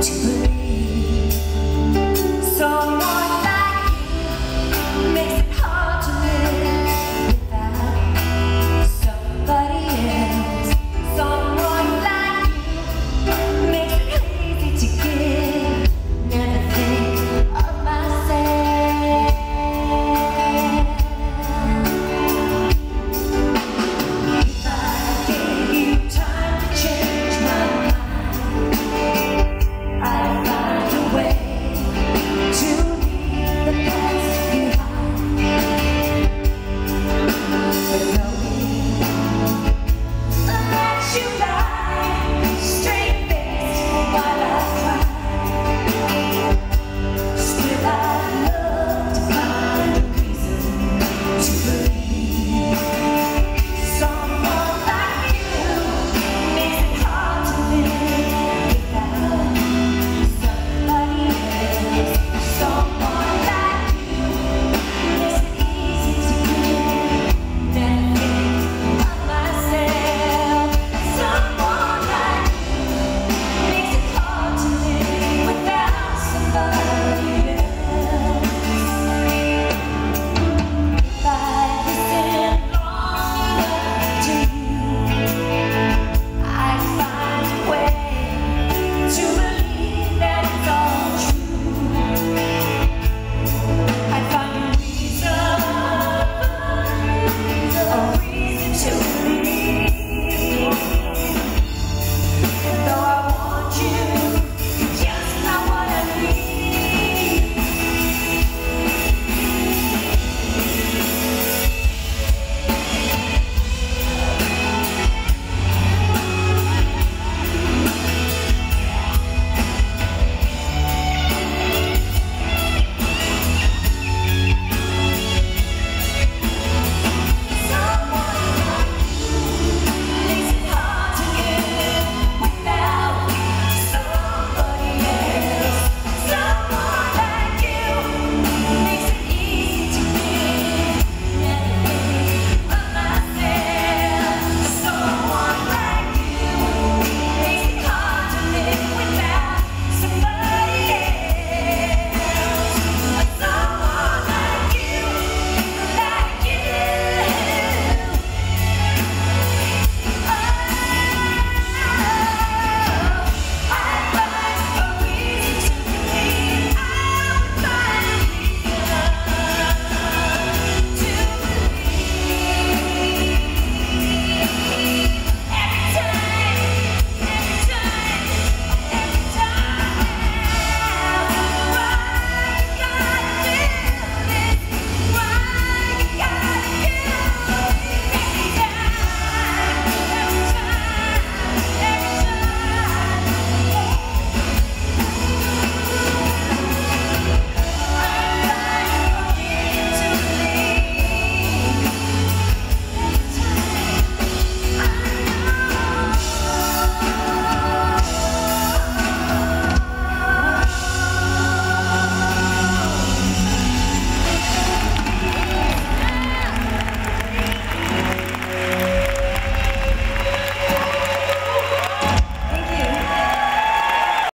to